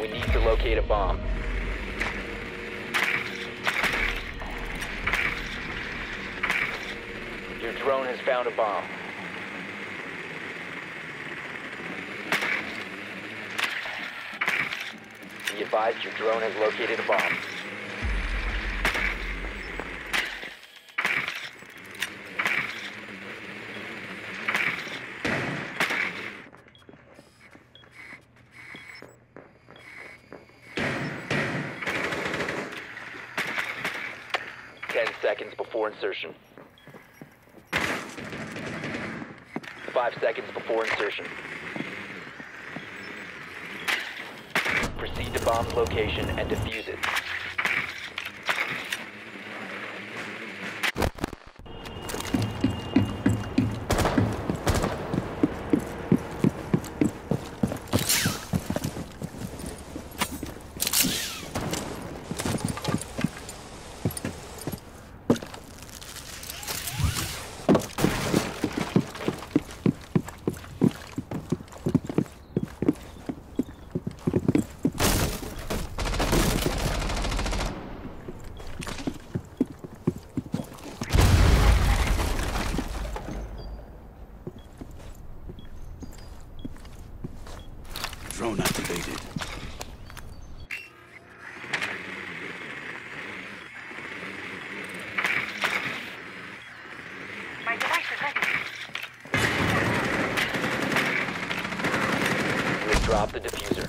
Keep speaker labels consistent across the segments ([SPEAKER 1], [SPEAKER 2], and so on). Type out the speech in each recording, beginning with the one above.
[SPEAKER 1] We need to locate a bomb. Your drone has found a bomb. Be advised your drone has located a bomb. Seconds before insertion. Five seconds before insertion. Proceed to bomb's location and defuse it.
[SPEAKER 2] Drone activated.
[SPEAKER 3] My device is ready.
[SPEAKER 1] You have dropped the defuser.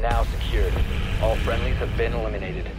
[SPEAKER 1] now secured. All friendlies have been eliminated.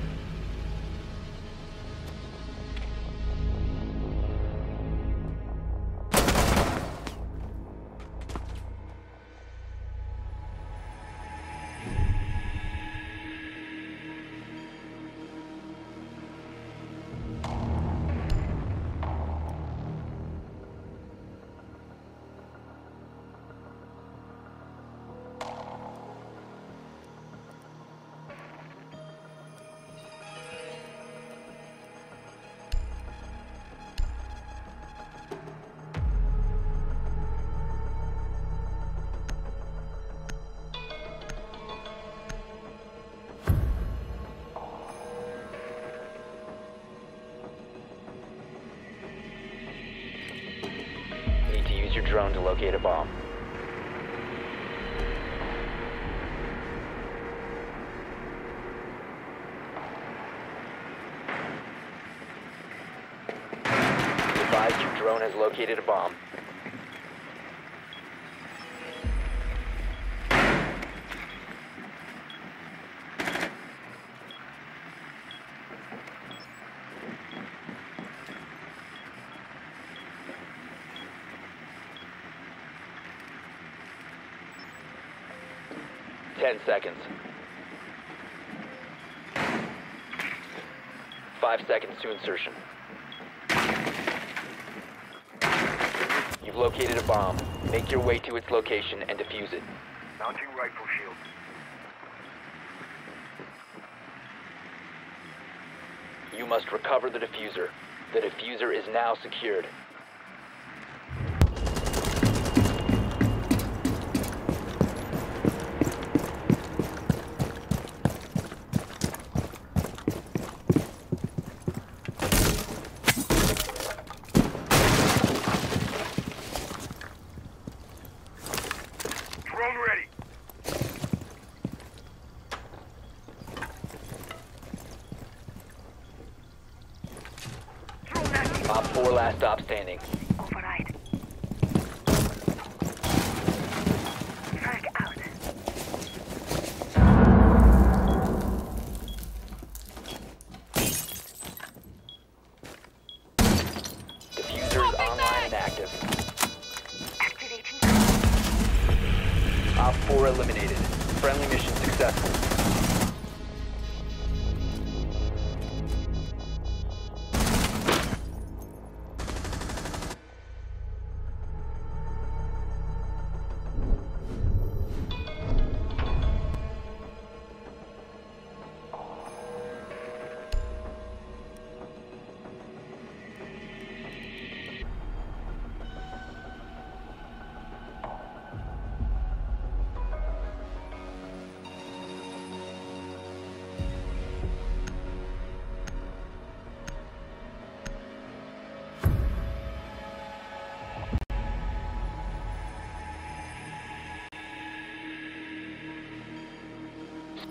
[SPEAKER 1] Drone to locate a bomb. Advise your drone has located a bomb. Ten seconds. Five seconds to insertion. You've located a bomb. Make your way to its location and defuse it.
[SPEAKER 3] Mounting rifle shield.
[SPEAKER 1] You must recover the defuser. The defuser is now secured.
[SPEAKER 3] Drone ready.
[SPEAKER 1] 4 last stop standing.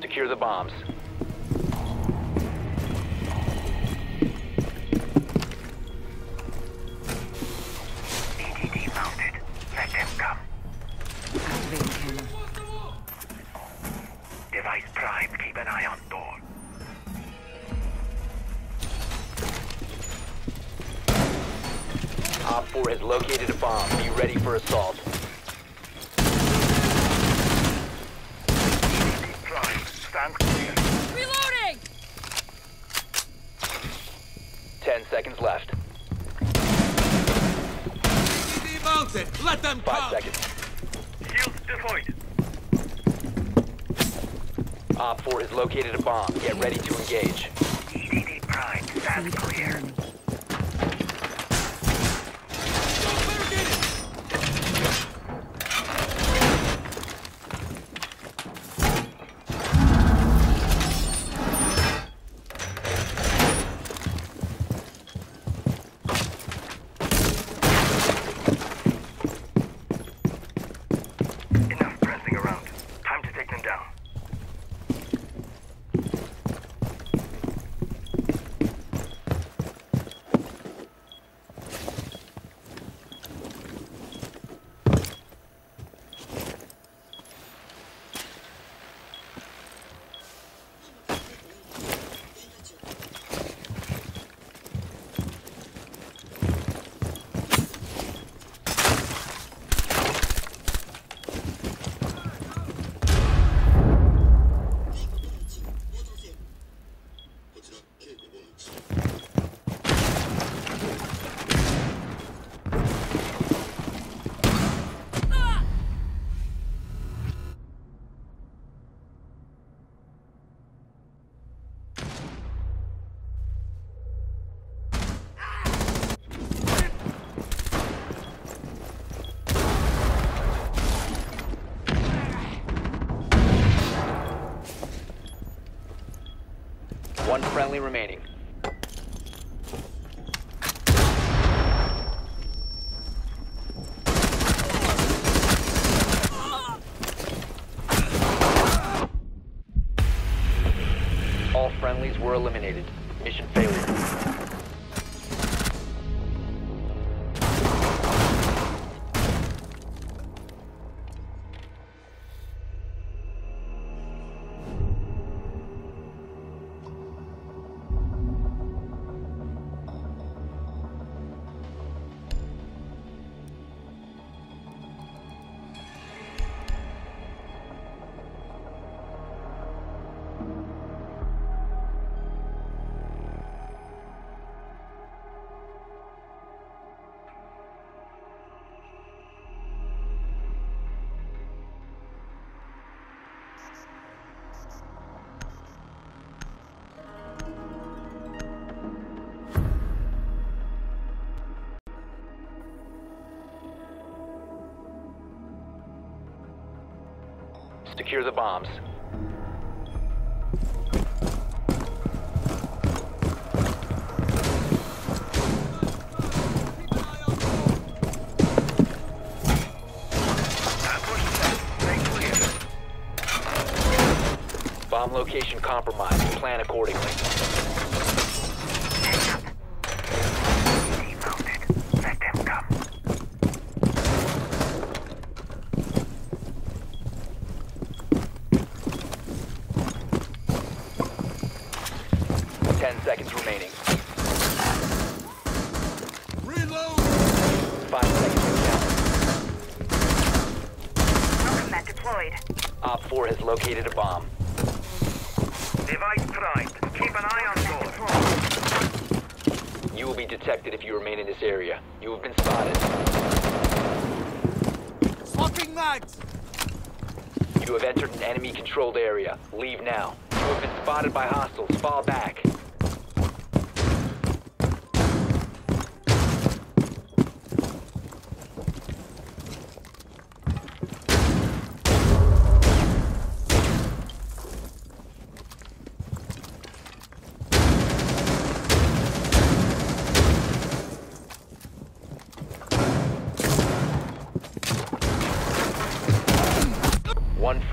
[SPEAKER 1] Secure the bombs.
[SPEAKER 3] EDD mounted. Let them come. Device primed. Keep an eye on door.
[SPEAKER 1] Op 4 has located a bomb. Be ready for assault.
[SPEAKER 3] EDD primed. Stand clear.
[SPEAKER 4] Reloading!
[SPEAKER 1] 10 seconds left.
[SPEAKER 5] EDD mounted. Let them
[SPEAKER 1] 5
[SPEAKER 5] come.
[SPEAKER 1] seconds.
[SPEAKER 3] Shields deployed.
[SPEAKER 1] Op 4 has located a bomb. Get ready to engage.
[SPEAKER 3] EDD primed. Stand clear.
[SPEAKER 1] Friendly remaining. Secure the bombs. Bomb location compromised. Plan accordingly.
[SPEAKER 3] EDD mounted.
[SPEAKER 1] Ten seconds remaining.
[SPEAKER 5] Reload!
[SPEAKER 1] Five seconds to count.
[SPEAKER 4] Welcome mat deployed.
[SPEAKER 1] Op 4 has located a bomb.
[SPEAKER 3] Device primed. Keep an eye on
[SPEAKER 4] Mat
[SPEAKER 3] doors.
[SPEAKER 1] You will be detected if you remain in this area. You have been spotted.
[SPEAKER 5] Swapping mags!
[SPEAKER 1] You have entered an enemy-controlled area. Leave now. You have been spotted by hostiles. Fall back.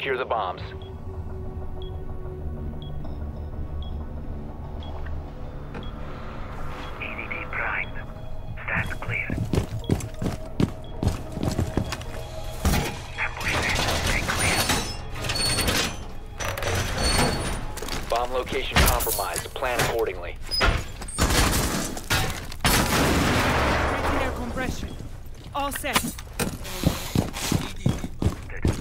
[SPEAKER 1] Secure the bombs.
[SPEAKER 3] EDD primed. Stand clear. Ambush set. Stay clear.
[SPEAKER 1] Bomb location compromised. Plan accordingly.
[SPEAKER 6] Breaking air compression. All set.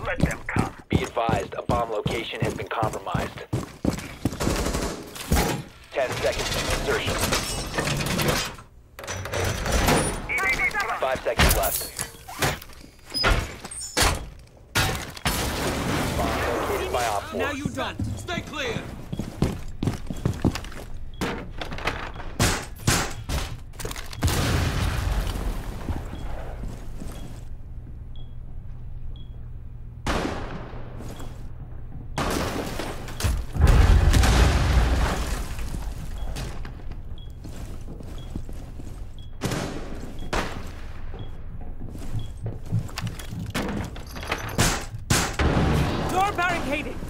[SPEAKER 3] Let them come.
[SPEAKER 1] Be advised, a bomb location has been compromised. Ten seconds to insertion.
[SPEAKER 3] EDD primed.
[SPEAKER 1] Five seconds left. Located by Op 4.
[SPEAKER 5] Now you're done. Stay clear!
[SPEAKER 6] Door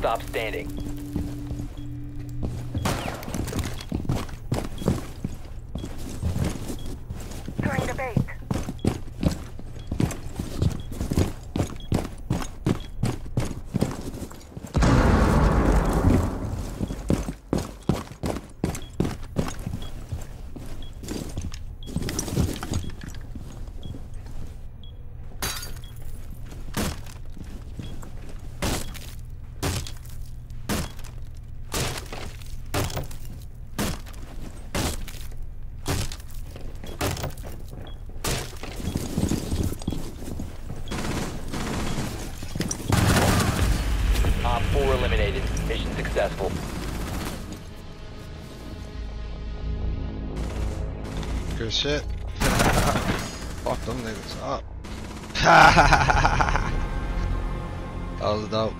[SPEAKER 1] stop standing.
[SPEAKER 7] Good shit. Fuck them niggas up. that was dope.